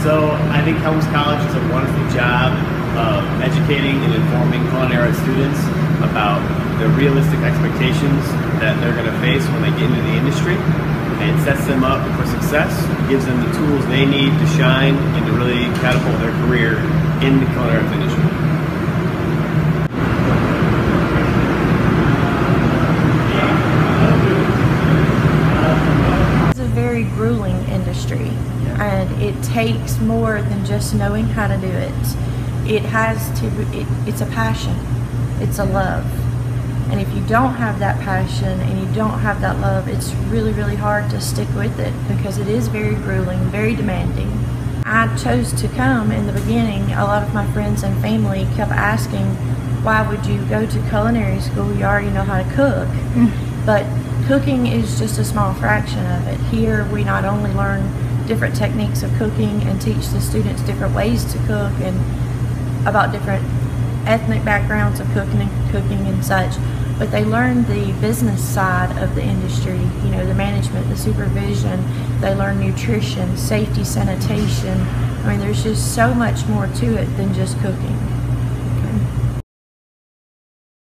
So I think Helms College does a wonderful job of educating and informing culinary students about the realistic expectations that they're going to face when they get into the industry. And sets them up for success, gives them the tools they need to shine and to really catapult their career in the culinary industry. It's a industry, and it takes more than just knowing how to do it. It has to, it, it's a passion, it's a love. And if you don't have that passion and you don't have that love, it's really, really hard to stick with it because it is very grueling, very demanding. I chose to come in the beginning. A lot of my friends and family kept asking, why would you go to culinary school? You already know how to cook. Mm. But cooking is just a small fraction of it. Here, we not only learn different techniques of cooking and teach the students different ways to cook and about different ethnic backgrounds of cooking and cooking and such, but they learn the business side of the industry, you know, the management, the supervision. They learn nutrition, safety, sanitation. I mean, there's just so much more to it than just cooking.